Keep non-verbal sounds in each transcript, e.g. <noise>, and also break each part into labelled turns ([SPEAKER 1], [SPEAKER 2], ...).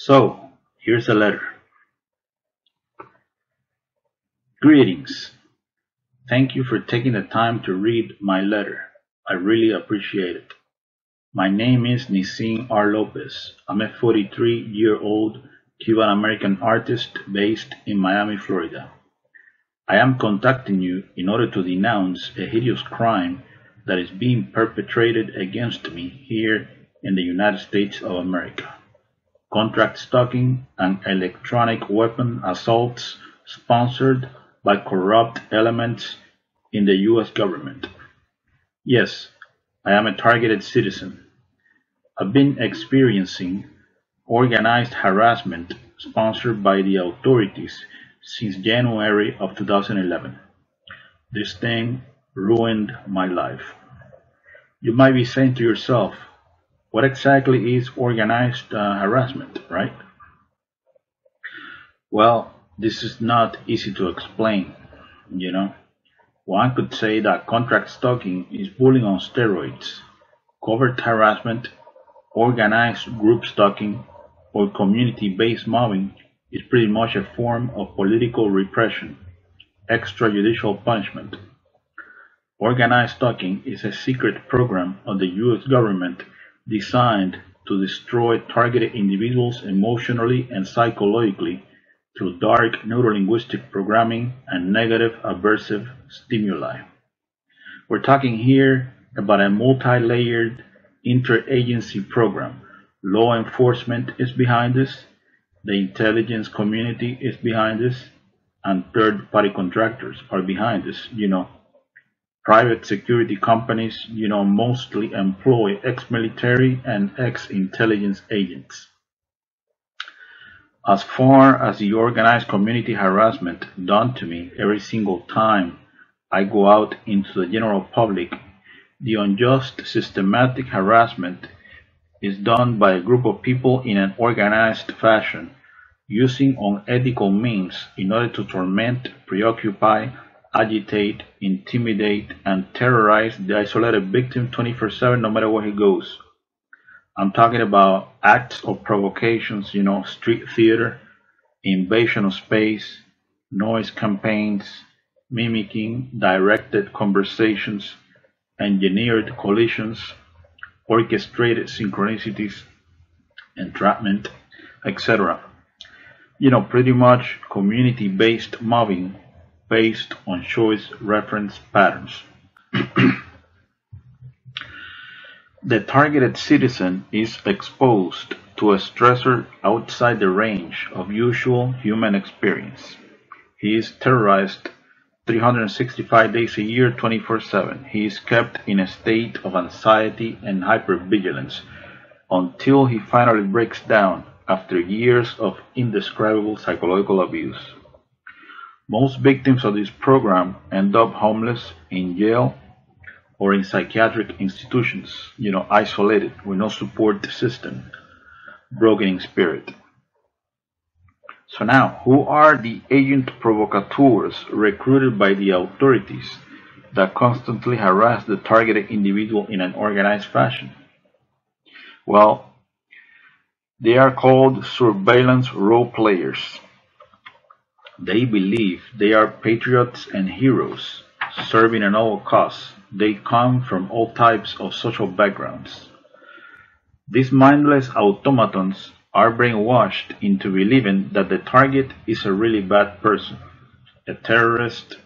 [SPEAKER 1] So, here's a letter. Greetings. Thank you for taking the time to read my letter. I really appreciate it. My name is Nisim R. Lopez. I'm a 43 year old Cuban American artist based in Miami, Florida. I am contacting you in order to denounce a hideous crime that is being perpetrated against me here in the United States of America contract stalking, and electronic weapon assaults sponsored by corrupt elements in the US government. Yes, I am a targeted citizen. I've been experiencing organized harassment sponsored by the authorities since January of 2011. This thing ruined my life. You might be saying to yourself, what exactly is organized uh, harassment, right? Well, this is not easy to explain, you know. One could say that contract stalking is bullying on steroids, covert harassment, organized group stalking, or community-based mobbing is pretty much a form of political repression, extrajudicial punishment. Organized stalking is a secret program of the US government designed to destroy targeted individuals emotionally and psychologically through dark neurolinguistic programming and negative aversive stimuli. We're talking here about a multi-layered interagency program. Law enforcement is behind this, the intelligence community is behind this, and third-party contractors are behind this, you know, Private security companies, you know, mostly employ ex-military and ex-intelligence agents. As far as the organized community harassment done to me every single time I go out into the general public, the unjust systematic harassment is done by a group of people in an organized fashion, using unethical means in order to torment, preoccupy, agitate, intimidate, and terrorize the isolated victim 24-7 no matter where he goes. I'm talking about acts of provocations, you know, street theater, invasion of space, noise campaigns, mimicking directed conversations, engineered collisions, orchestrated synchronicities, entrapment, etc. You know, pretty much community-based mobbing based on choice reference patterns. the targeted citizen is exposed to a stressor outside the range of usual human experience. He is terrorized 365 days a year, 24 7. He is kept in a state of anxiety and hypervigilance until he finally breaks down after years of indescribable psychological abuse. Most victims of this program end up homeless, in jail, or in psychiatric institutions, you know, isolated with no support system, broken in spirit. So now, who are the agent provocateurs recruited by the authorities that constantly harass the targeted individual in an organized fashion? Well, they are called surveillance role players. They believe they are patriots and heroes, serving at all costs. They come from all types of social backgrounds. These mindless automatons are brainwashed into believing that the target is a really bad person, a terrorist,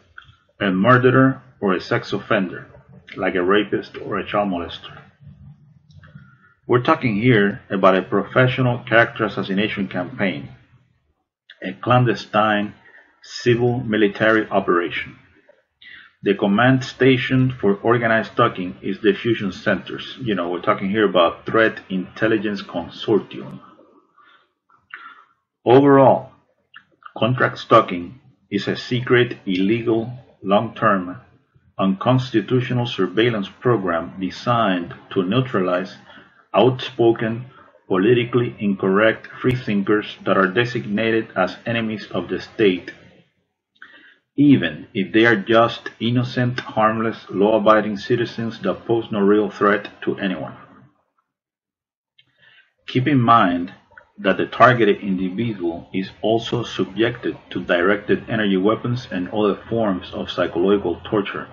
[SPEAKER 1] a murderer, or a sex offender, like a rapist or a child molester. We're talking here about a professional character assassination campaign, a clandestine civil military operation. The command station for organized stalking is the fusion centers. You know, we're talking here about Threat Intelligence Consortium. Overall, contract stalking is a secret, illegal, long-term, unconstitutional surveillance program designed to neutralize outspoken, politically incorrect freethinkers that are designated as enemies of the state even if they are just innocent, harmless, law-abiding citizens that pose no real threat to anyone. Keep in mind that the targeted individual is also subjected to directed energy weapons and other forms of psychological torture.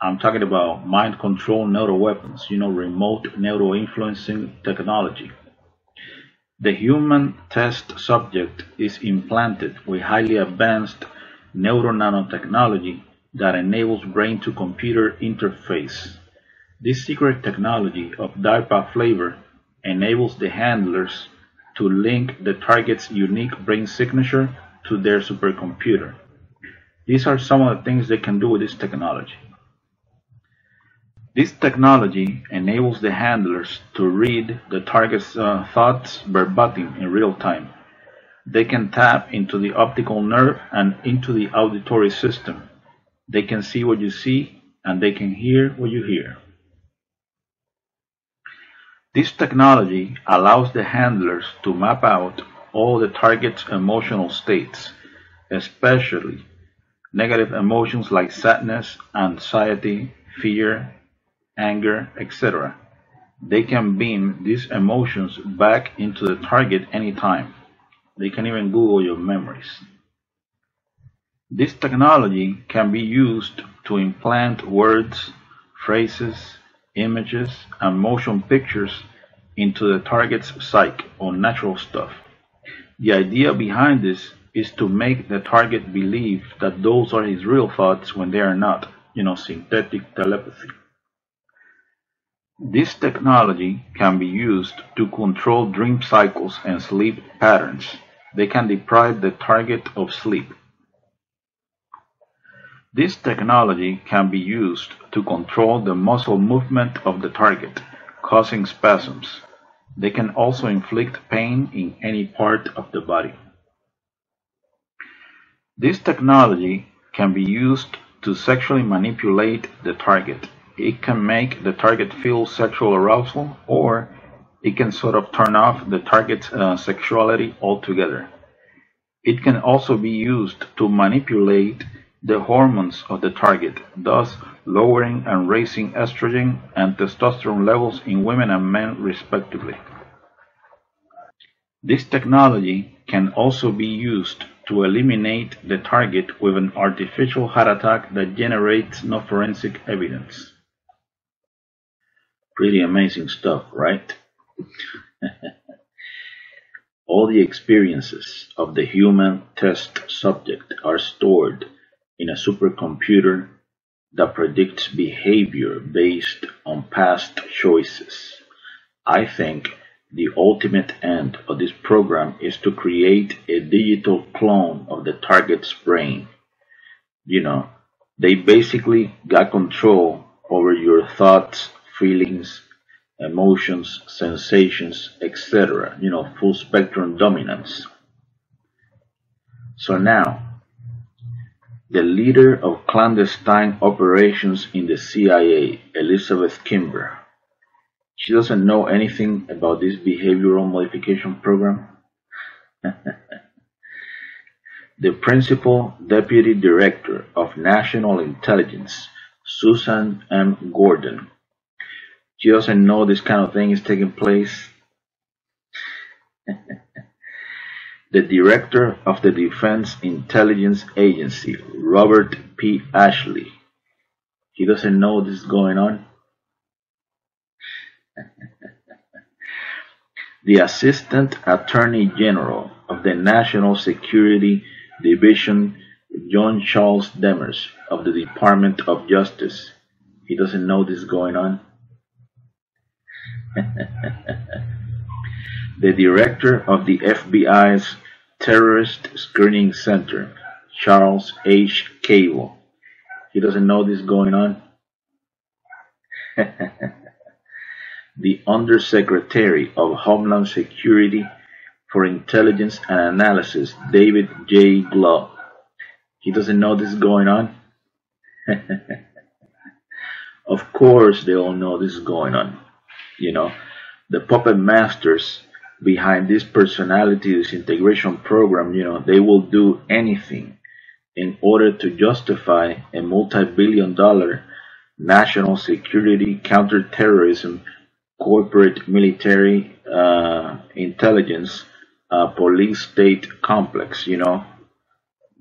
[SPEAKER 1] I'm talking about mind control neuroweapons, you know, remote neuro influencing technology. The human test subject is implanted with highly advanced neuronanotechnology that enables brain to computer interface. This secret technology of DARPA flavor enables the handlers to link the target's unique brain signature to their supercomputer. These are some of the things they can do with this technology. This technology enables the handlers to read the target's uh, thoughts verbatim in real time. They can tap into the optical nerve and into the auditory system. They can see what you see and they can hear what you hear. This technology allows the handlers to map out all the target's emotional states, especially negative emotions like sadness, anxiety, fear, anger, etc. They can beam these emotions back into the target anytime. They can even Google your memories. This technology can be used to implant words, phrases, images, and motion pictures into the target's psyche or natural stuff. The idea behind this is to make the target believe that those are his real thoughts when they are not, you know, synthetic telepathy. This technology can be used to control dream cycles and sleep patterns. They can deprive the target of sleep. This technology can be used to control the muscle movement of the target, causing spasms. They can also inflict pain in any part of the body. This technology can be used to sexually manipulate the target. It can make the target feel sexual arousal or it can sort of turn off the target's uh, sexuality altogether. It can also be used to manipulate the hormones of the target, thus lowering and raising estrogen and testosterone levels in women and men respectively. This technology can also be used to eliminate the target with an artificial heart attack that generates no forensic evidence. Pretty amazing stuff, right? <laughs> All the experiences of the human test subject are stored in a supercomputer that predicts behavior based on past choices. I think the ultimate end of this program is to create a digital clone of the target's brain. You know, they basically got control over your thoughts, feelings, emotions, sensations, etc. You know, full spectrum dominance. So now, the leader of clandestine operations in the CIA, Elizabeth Kimber. She doesn't know anything about this behavioral modification program. <laughs> the principal deputy director of national intelligence, Susan M. Gordon. She doesn't know this kind of thing is taking place. <laughs> The Director of the Defense Intelligence Agency, Robert P. Ashley. He doesn't know this is going on. <laughs> the Assistant Attorney General of the National Security Division, John Charles Demers of the Department of Justice. He doesn't know this is going on. <laughs> the director of the FBI's Terrorist Screening Center, Charles H. Kable. He doesn't know this is going on. <laughs> the Undersecretary of Homeland Security for Intelligence and Analysis, David J. Glawe. He doesn't know this is going on. <laughs> of course, they all know this is going on. You know, the puppet masters behind this personality disintegration program, you know, they will do anything in order to justify a multi-billion dollar national security, counterterrorism, corporate military uh, intelligence a police state complex, you know,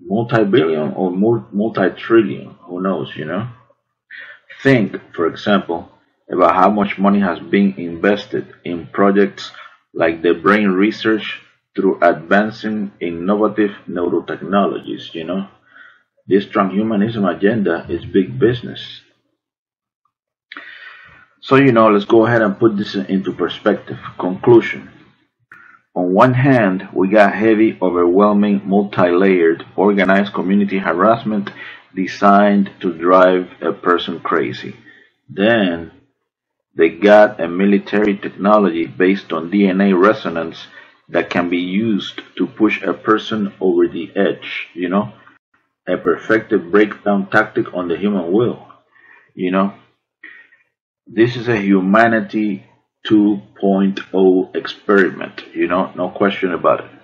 [SPEAKER 1] multi-billion or multi-trillion, who knows, you know. Think, for example, about how much money has been invested in projects like the brain research through advancing innovative neurotechnologies, you know. This transhumanism agenda is big business. So, you know, let's go ahead and put this into perspective. Conclusion. On one hand, we got heavy, overwhelming, multi-layered, organized community harassment designed to drive a person crazy. Then, they got a military technology based on DNA resonance that can be used to push a person over the edge, you know? A perfected breakdown tactic on the human will, you know? This is a humanity 2.0 experiment, you know, no question about it.